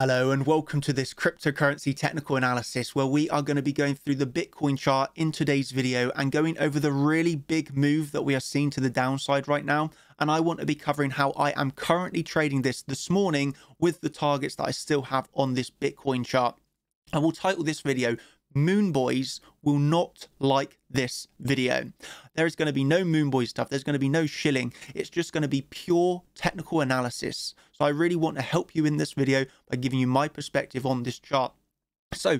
Hello and welcome to this cryptocurrency technical analysis where we are going to be going through the Bitcoin chart in today's video and going over the really big move that we are seeing to the downside right now. And I want to be covering how I am currently trading this this morning with the targets that I still have on this Bitcoin chart. I will title this video Moon Boys will not like this video. There is going to be no Moon Boy stuff. There's going to be no shilling. It's just going to be pure technical analysis. So I really want to help you in this video by giving you my perspective on this chart. So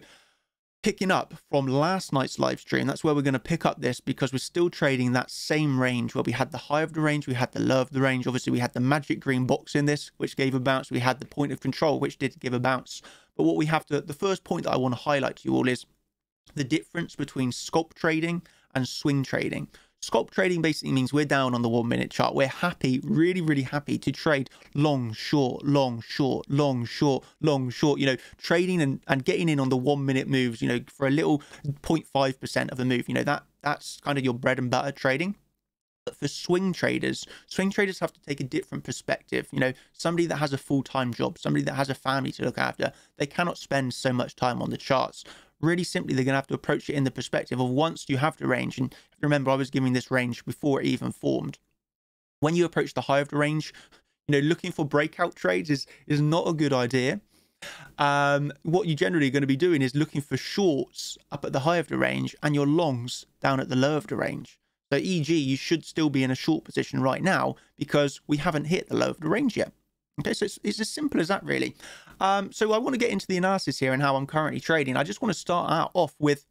picking up from last night's live stream, that's where we're going to pick up this because we're still trading that same range where we had the high of the range, we had the low of the range. Obviously, we had the magic green box in this, which gave a bounce. We had the point of control, which did give a bounce. But what we have to, the first point that I want to highlight to you all is the difference between scalp trading and swing trading. Scalp trading basically means we're down on the one minute chart. We're happy, really, really happy to trade long, short, long, short, long, short, long, short, you know, trading and, and getting in on the one minute moves, you know, for a little 0.5% of a move, you know, that that's kind of your bread and butter trading. But for swing traders, swing traders have to take a different perspective. You know, somebody that has a full time job, somebody that has a family to look after, they cannot spend so much time on the charts really simply they're going to have to approach it in the perspective of once you have the range and remember i was giving this range before it even formed. When you approach the high of the range you know looking for breakout trades is is not a good idea. Um, what you're generally going to be doing is looking for shorts up at the high of the range and your longs down at the low of the range. So eg you should still be in a short position right now because we haven't hit the low of the range yet Okay, so it's, it's as simple as that, really. Um, so I want to get into the analysis here and how I'm currently trading. I just want to start out off with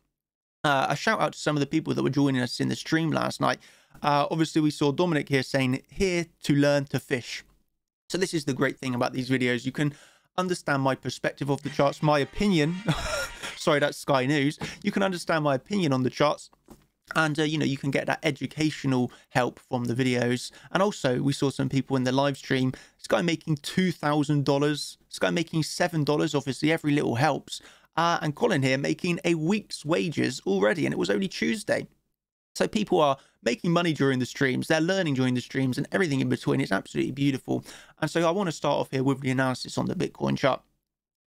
uh, a shout out to some of the people that were joining us in the stream last night. Uh, obviously, we saw Dominic here saying, here to learn to fish. So this is the great thing about these videos. You can understand my perspective of the charts, my opinion. Sorry, that's Sky News. You can understand my opinion on the charts and uh, you know you can get that educational help from the videos. And also we saw some people in the live stream this guy making two thousand dollars this guy making seven dollars obviously every little helps. Uh, and colin here making a week's wages already and it was only tuesday. So people are making money during the streams they're learning during the streams and everything in between. It's absolutely beautiful. And so i want to start off here with the analysis on the bitcoin chart.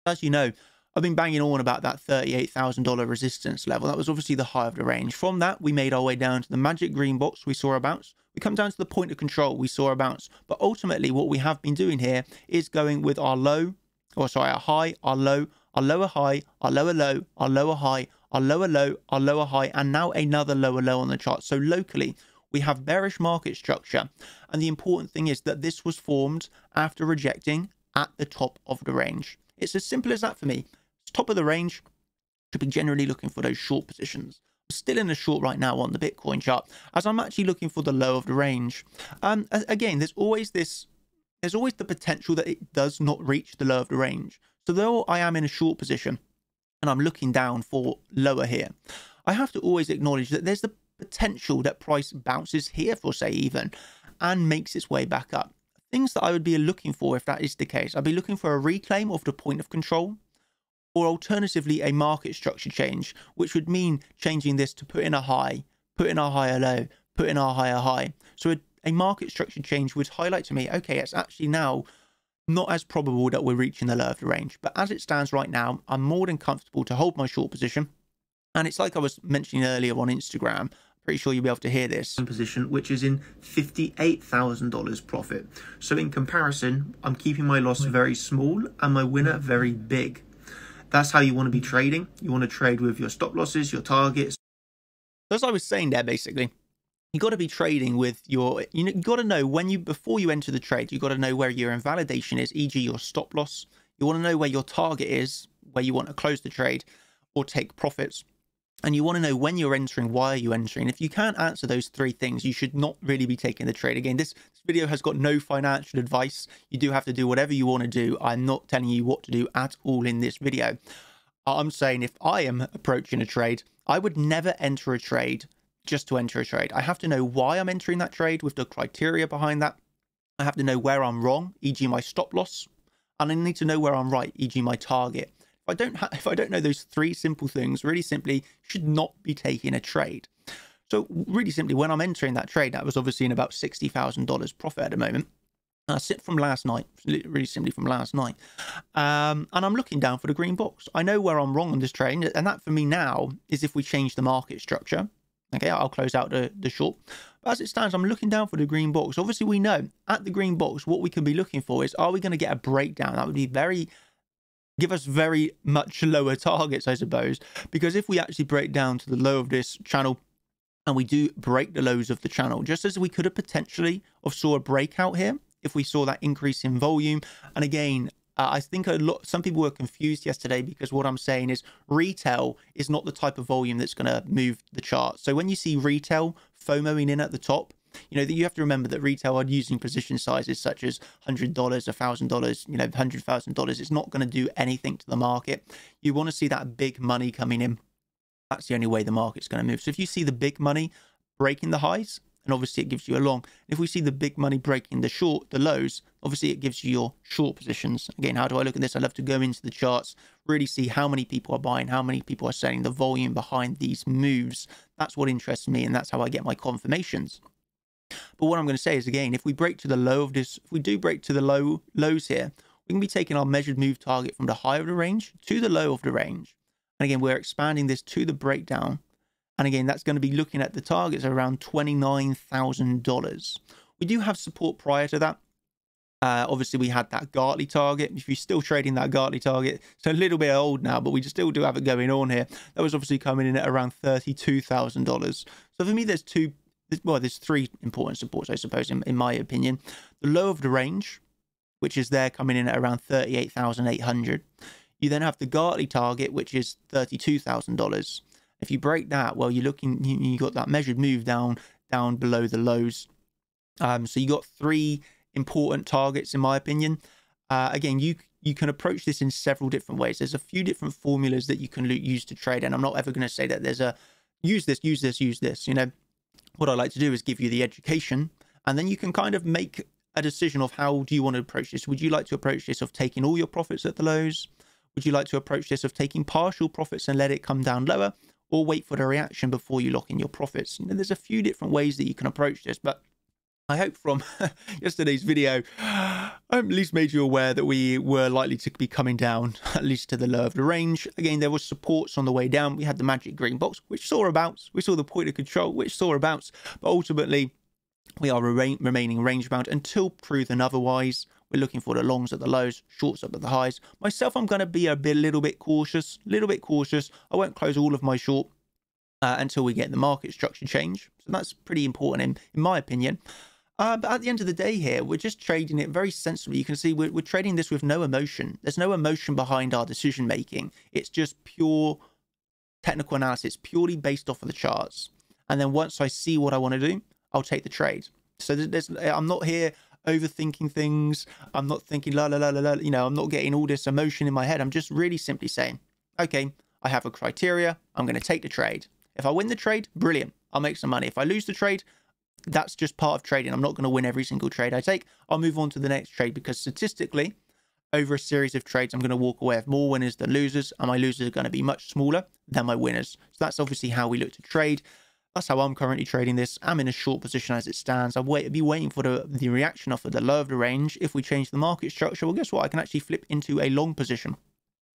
As you know I've been banging on about that $38,000 resistance level. That was obviously the high of the range. From that, we made our way down to the magic green box. We saw a bounce. We come down to the point of control. We saw a bounce. But ultimately, what we have been doing here is going with our low, or sorry, our high, our low, our lower high, our lower low, our lower high, our lower low, our lower high, and now another lower low on the chart. So locally, we have bearish market structure. And the important thing is that this was formed after rejecting at the top of the range. It's as simple as that for me top of the range, should be generally looking for those short positions. I'm still in a short right now on the Bitcoin chart, as I'm actually looking for the low of the range. Um, again, there's always this, there's always the potential that it does not reach the low of the range. So though I am in a short position and I'm looking down for lower here, I have to always acknowledge that there's the potential that price bounces here for say even and makes its way back up. Things that I would be looking for if that is the case, I'd be looking for a reclaim of the point of control or alternatively a market structure change, which would mean changing this to put in a high, put in a higher low, put in a higher high. So a, a market structure change would highlight to me, okay, it's actually now not as probable that we're reaching the low of the range. But as it stands right now, I'm more than comfortable to hold my short position. And it's like I was mentioning earlier on Instagram. Pretty sure you'll be able to hear this. Position, which is in $58,000 profit. So in comparison, I'm keeping my loss very small and my winner very big. That's how you want to be trading. You want to trade with your stop losses, your targets. As I was saying there, basically, you got to be trading with your, you, know, you got to know when you, before you enter the trade, you got to know where your invalidation is, e.g. your stop loss. You want to know where your target is, where you want to close the trade or take profits and you want to know when you're entering, why are you entering. If you can't answer those three things, you should not really be taking the trade. Again, this video has got no financial advice. You do have to do whatever you want to do. I'm not telling you what to do at all in this video. I'm saying if I am approaching a trade, I would never enter a trade just to enter a trade. I have to know why I'm entering that trade with the criteria behind that. I have to know where I'm wrong, e.g. my stop loss, and I need to know where I'm right, e.g. my target. If I don't if I don't know those three simple things, really simply should not be taking a trade. So really simply, when I'm entering that trade, that was obviously in about $60,000 profit at the moment. uh, sit from last night, really simply from last night. Um, and I'm looking down for the green box. I know where I'm wrong on this trade, and that for me now is if we change the market structure. Okay, I'll close out the, the short. But as it stands, I'm looking down for the green box. Obviously, we know at the green box, what we can be looking for is, are we going to get a breakdown? That would be very, give us very much lower targets, I suppose. Because if we actually break down to the low of this channel, and we do break the lows of the channel, just as we could have potentially of saw a breakout here, if we saw that increase in volume. And again, uh, I think a lot. Some people were confused yesterday because what I'm saying is retail is not the type of volume that's going to move the chart. So when you see retail FOMOing in at the top, you know that you have to remember that retail are using position sizes such as hundred dollars, a thousand dollars, you know, hundred thousand dollars. It's not going to do anything to the market. You want to see that big money coming in. That's the only way the market's going to move. So if you see the big money breaking the highs, and obviously it gives you a long. If we see the big money breaking the short, the lows, obviously it gives you your short positions. Again, how do I look at this? I love to go into the charts, really see how many people are buying, how many people are selling, the volume behind these moves. That's what interests me, and that's how I get my confirmations. But what I'm going to say is again, if we break to the low of this, if we do break to the low lows here, we can be taking our measured move target from the high of the range to the low of the range. And again, we're expanding this to the breakdown and again, that's going to be looking at the targets around $29,000. We do have support prior to that. Uh, obviously, we had that Gartley target. If you're still trading that Gartley target, it's a little bit old now, but we still do have it going on here. That was obviously coming in at around $32,000. So for me, there's two, well, there's three important supports, I suppose, in, in my opinion. The low of the range, which is there coming in at around 38,800. You then have the Gartley target, which is $32,000. If you break that, well, you're looking, you, you got that measured move down, down below the lows. Um, so you got three important targets, in my opinion. Uh, again, you you can approach this in several different ways. There's a few different formulas that you can use to trade, and I'm not ever going to say that there's a use this, use this, use this. You know, what I like to do is give you the education, and then you can kind of make a decision of how do you want to approach this. Would you like to approach this of taking all your profits at the lows? Would you like to approach this of taking partial profits and let it come down lower? or wait for the reaction before you lock in your profits. You know, there's a few different ways that you can approach this, but I hope from yesterday's video, I at least made you aware that we were likely to be coming down, at least to the low of the range. Again, there was supports on the way down. We had the magic green box, which saw a bounce. We saw the point of control, which saw a bounce. But ultimately, we are remain remaining range bound until proven otherwise. We're looking for the longs at the lows, shorts up at the highs. Myself, I'm going to be a bit, little bit cautious, a little bit cautious. I won't close all of my short uh, until we get the market structure change. So that's pretty important in, in my opinion. Uh, but at the end of the day here, we're just trading it very sensibly. You can see we're, we're trading this with no emotion. There's no emotion behind our decision making. It's just pure technical analysis, purely based off of the charts. And then once I see what I want to do, I'll take the trade. So there's, I'm not here overthinking things. I'm not thinking la la la la la. You know, I'm not getting all this emotion in my head. I'm just really simply saying, okay, I have a criteria. I'm going to take the trade. If I win the trade, brilliant. I'll make some money. If I lose the trade, that's just part of trading. I'm not going to win every single trade I take. I'll move on to the next trade because statistically, over a series of trades, I'm going to walk away with more winners than losers, and my losers are going to be much smaller than my winners. So that's obviously how we look to trade. That's how I'm currently trading this. I'm in a short position as it stands. I'll wait, be waiting for the, the reaction off of the low of the range. If we change the market structure, well, guess what? I can actually flip into a long position.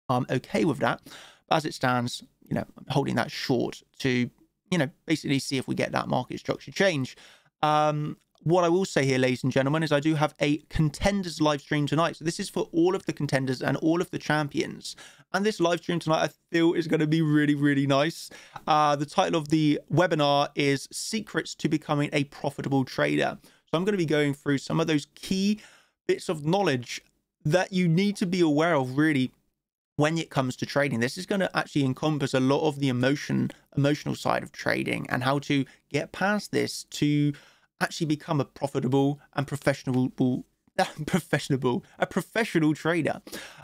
I'm okay with that. But as it stands, you know, I'm holding that short to, you know, basically see if we get that market structure change. Um, what I will say here, ladies and gentlemen, is I do have a contenders live stream tonight. So this is for all of the contenders and all of the champions. And this live stream tonight, I feel is going to be really, really nice. Uh, the title of the webinar is Secrets to Becoming a Profitable Trader. So I'm going to be going through some of those key bits of knowledge that you need to be aware of really when it comes to trading. This is going to actually encompass a lot of the emotion, emotional side of trading and how to get past this to actually become a profitable and professional professional a professional trader.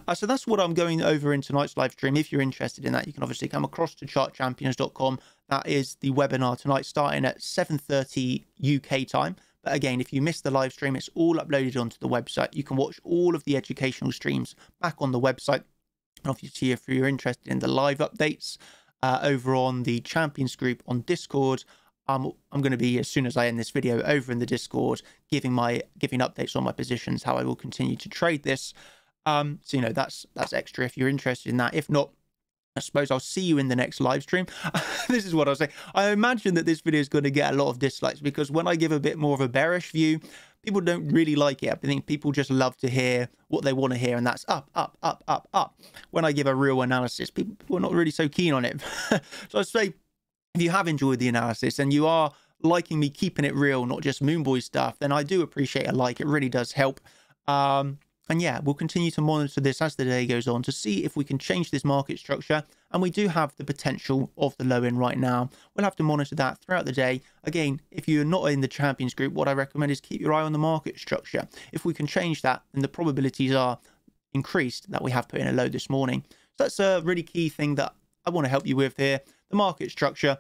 Uh, so that's what i'm going over in tonight's live stream. If you're interested in that you can obviously come across to chartchampions.com that is the webinar tonight starting at 7.30 uk time. But again if you missed the live stream it's all uploaded onto the website. You can watch all of the educational streams back on the website. And obviously if you're interested in the live updates uh, over on the champions group on discord I'm I'm going to be as soon as I end this video over in the Discord, giving my giving updates on my positions, how I will continue to trade this. Um, so you know that's that's extra if you're interested in that. If not, I suppose I'll see you in the next live stream. this is what I was saying. I imagine that this video is going to get a lot of dislikes because when I give a bit more of a bearish view, people don't really like it. I think people just love to hear what they want to hear, and that's up, up, up, up, up. When I give a real analysis, people, people are not really so keen on it. so I say, if you have enjoyed the analysis and you are liking me keeping it real, not just Moonboy stuff, then I do appreciate a like. It really does help. Um, and yeah, we'll continue to monitor this as the day goes on to see if we can change this market structure. And we do have the potential of the low end right now. We'll have to monitor that throughout the day. Again, if you're not in the champions group, what I recommend is keep your eye on the market structure. If we can change that, then the probabilities are increased that we have put in a low this morning. So that's a really key thing that I want to help you with here. The market structure,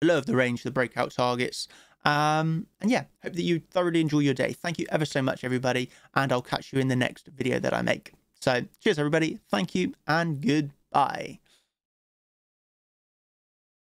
the of the range, the breakout targets, um, and yeah, hope that you thoroughly enjoy your day. Thank you ever so much, everybody, and I'll catch you in the next video that I make. So cheers, everybody. Thank you and goodbye.